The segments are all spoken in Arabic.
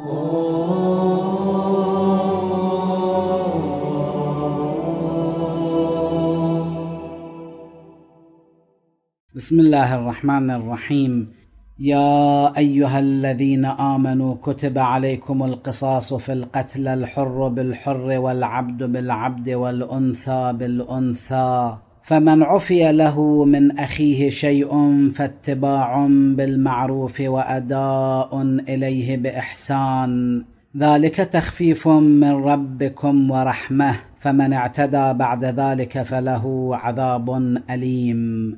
بسم الله الرحمن الرحيم. يا أيها الذين آمنوا كتب عليكم القصاص في القتل الحر بالحر والعبد بالعبد والأنثى بالأنثى. فمن عفي له من أخيه شيء فاتباع بالمعروف وأداء إليه بإحسان. ذلك تخفيف من ربكم ورحمة فمن اعتدى بعد ذلك فله عذاب أليم.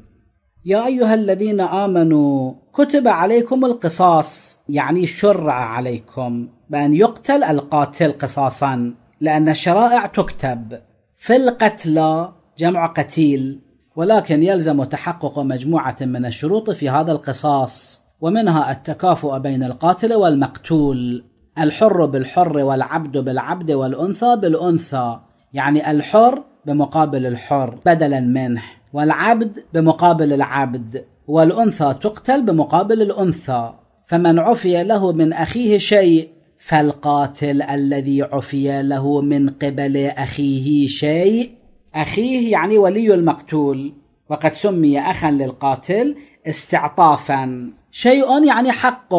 يا أيها الذين آمنوا كتب عليكم القصاص يعني شرع عليكم بأن يقتل القاتل قصاصا لأن الشرائع تكتب. في القتلى جمع قتيل ولكن يلزم تحقق مجموعة من الشروط في هذا القصاص ومنها التكافؤ بين القاتل والمقتول الحر بالحر والعبد بالعبد والأنثى بالأنثى يعني الحر بمقابل الحر بدلا منه والعبد بمقابل العبد والأنثى تقتل بمقابل الأنثى فمن عفي له من أخيه شيء فالقاتل الذي عفي له من قبل أخيه شيء أخيه يعني ولي المقتول وقد سمي اخا للقاتل استعطافا. شيء يعني حق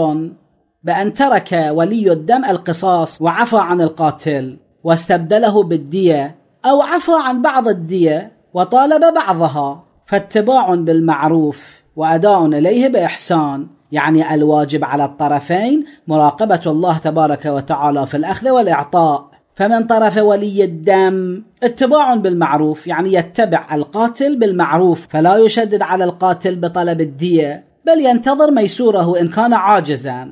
بأن ترك ولي الدم القصاص وعفى عن القاتل واستبدله بالدية أو عفى عن بعض الدية وطالب بعضها. فاتباع بالمعروف وأداء إليه بإحسان يعني الواجب على الطرفين مراقبة الله تبارك وتعالى في الأخذ والإعطاء. فمن طرف ولي الدم اتباع بالمعروف يعني يتبع القاتل بالمعروف فلا يشدد على القاتل بطلب الدية بل ينتظر ميسوره إن كان عاجزا.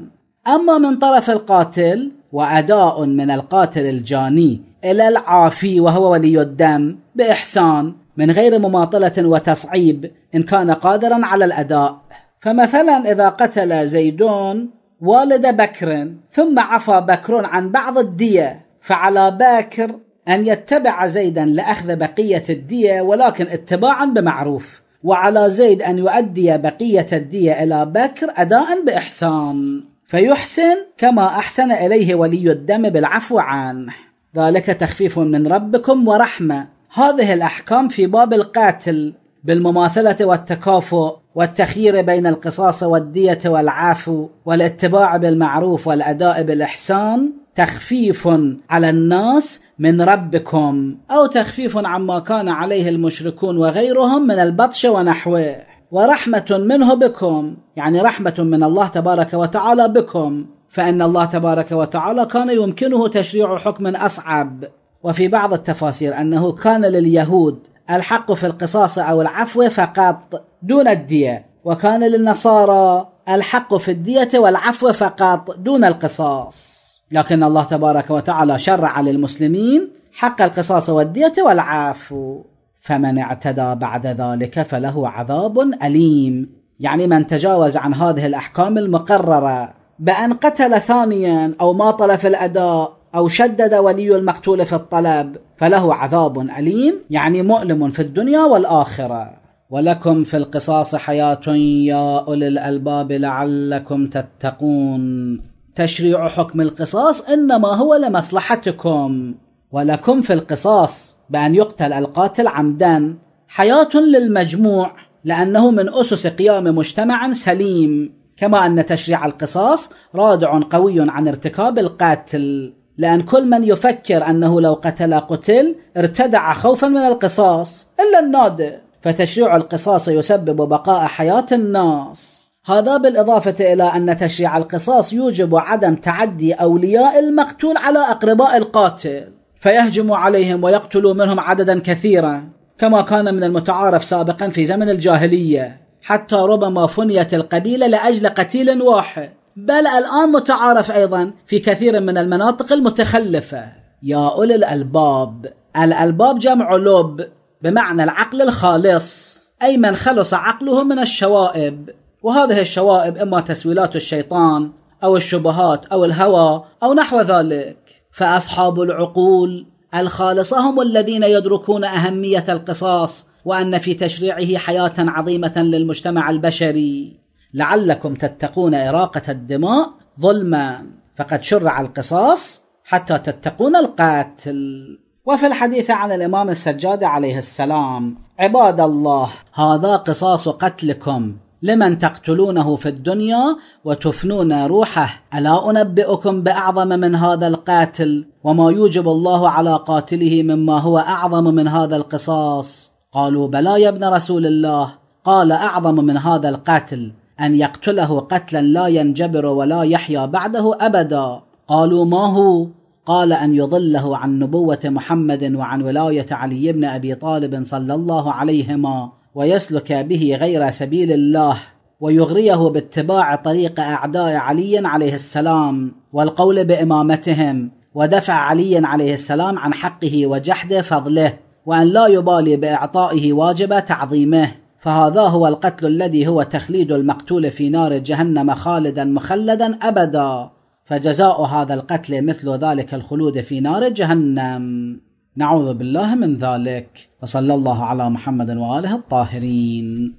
أما من طرف القاتل وأداء من القاتل الجاني إلى العافي وهو ولي الدم بإحسان من غير مماطلة وتصعيب إن كان قادرا على الأداء. فمثلا إذا قتل زيدون والد بكر ثم عفى بكر عن بعض الدية فعلى باكر أن يتبع زيدا لأخذ بقية الدية ولكن اتباعا بمعروف. وعلى زيد أن يؤدي بقية الدية إلى بكر اداء بإحسان. فيحسن كما أحسن إليه ولي الدم بالعفو عنه. ذلك تخفيف من ربكم ورحمة. هذه الأحكام في باب القاتل بالمماثلة والتكافؤ والتخيير بين القصاص والدية والعفو والاتباع بالمعروف والأداء بالإحسان. تخفيف على الناس من ربكم أو تخفيف عما كان عليه المشركون وغيرهم من البطش ونحوه. ورحمة منه بكم يعني رحمة من الله تبارك وتعالى بكم. فإن الله تبارك وتعالى كان يمكنه تشريع حكم أصعب. وفي بعض التفاسير أنه كان لليهود الحق في القصاص أو العفو فقط دون الدية وكان للنصارى الحق في الدية والعفو فقط دون القصاص. لكن الله تبارك وتعالى شرع للمسلمين حق القصاص والدية والعفو. فمن اعتدى بعد ذلك فله عذاب أليم. يعني من تجاوز عن هذه الأحكام المقررة بأن قتل ثانيا أو ماطل في الأداء أو شدد ولي المقتول في الطلب فله عذاب أليم. يعني مؤلم في الدنيا والآخرة. ولكم في القصاص حياة يا أولي الألباب لعلكم تتقون. تشريع حكم القصاص إنما هو لمصلحتكم ولكم في القصاص بأن يقتل القاتل عمدا. حياة للمجموع لأنه من أسس قيام مجتمع سليم. كما أن تشريع القصاص رادع قوي عن ارتكاب القاتل. لأن كل من يفكر أنه لو قتل قتل ارتدع خوفا من القصاص إلا النادر. فتشريع القصاص يسبب بقاء حياة الناس. هذا بالإضافة إلى أن تشريع القصاص يوجب عدم تعدي أولياء المقتول على أقرباء القاتل فيهجم عليهم ويقتل منهم عددا كثيرا كما كان من المتعارف سابقا في زمن الجاهلية. حتى ربما فنيت القبيلة لأجل قتيل واحد. بل الآن متعارف أيضا في كثير من المناطق المتخلفة. يا أولي الألباب الألباب جمع لب بمعنى العقل الخالص أي من خلص عقله من الشوائب. وهذه الشوائب إما تسويلات الشيطان أو الشبهات أو الهوى أو نحو ذلك. فأصحاب العقول الخالصة هم الذين يدركون أهمية القصاص وأن في تشريعه حياة عظيمة للمجتمع البشري. لعلكم تتقون إراقة الدماء ظلما. فقد شرع القصاص حتى تتقون القتل وفي الحديث عن الإمام السجاد عليه السلام عباد الله هذا قصاص قتلكم. لمن تقتلونه في الدنيا وتفنون روحه ألا أنبئكم بأعظم من هذا القاتل؟ وما يوجب الله على قاتله مما هو أعظم من هذا القصاص. قالوا بلى يا ابن رسول الله. قال أعظم من هذا القتل أن يقتله قتلا لا ينجبر ولا يحيا بعده أبدا. قالوا ما هو؟ قال أن يضله عن نبوة محمد وعن ولاية علي بن أبي طالب صلى الله عليهما. ويسلك به غير سبيل الله ويغريه باتباع طريق أعداء علي عليه السلام والقول بإمامتهم ودفع علي عليه السلام عن حقه وجحد فضله وأن لا يبالي بإعطائه واجب تعظيمه. فهذا هو القتل الذي هو تخليد المقتول في نار جهنم خالدا مخلدا أبدا. فجزاء هذا القتل مثل ذلك الخلود في نار جهنم. نعوذ بالله من ذلك وصلى الله على محمد وآله الطاهرين.